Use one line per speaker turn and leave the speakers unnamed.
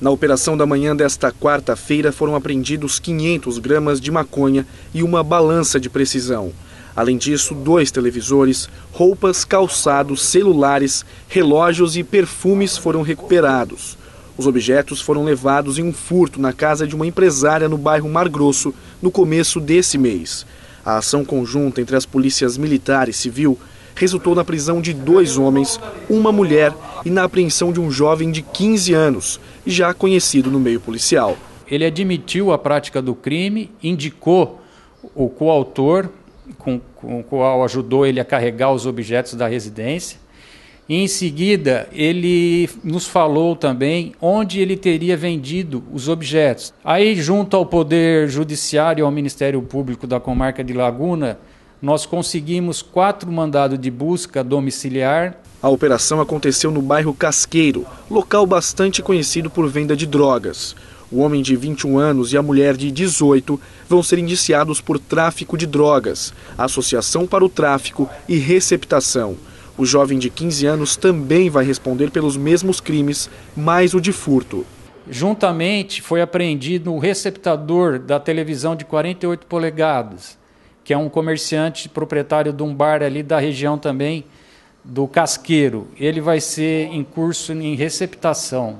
Na operação da manhã desta quarta-feira foram apreendidos 500 gramas de maconha e uma balança de precisão. Além disso, dois televisores, roupas, calçados, celulares, relógios e perfumes foram recuperados. Os objetos foram levados em um furto na casa de uma empresária no bairro Mar Grosso no começo desse mês. A ação conjunta entre as polícias militar e civil resultou na prisão de dois homens, uma mulher e na apreensão de um jovem de 15 anos, já conhecido no meio policial.
Ele admitiu a prática do crime, indicou o coautor, com, o qual ajudou ele a carregar os objetos da residência. E em seguida, ele nos falou também onde ele teria vendido os objetos. Aí, junto ao Poder Judiciário e ao Ministério Público da Comarca de Laguna, nós conseguimos quatro mandados de busca domiciliar.
A operação aconteceu no bairro Casqueiro, local bastante conhecido por venda de drogas. O homem de 21 anos e a mulher de 18 vão ser indiciados por tráfico de drogas, associação para o tráfico e receptação. O jovem de 15 anos também vai responder pelos mesmos crimes, mais o de furto.
Juntamente foi apreendido o receptador da televisão de 48 polegadas, que é um comerciante proprietário de um bar ali da região também do Casqueiro. Ele vai ser em curso em receptação.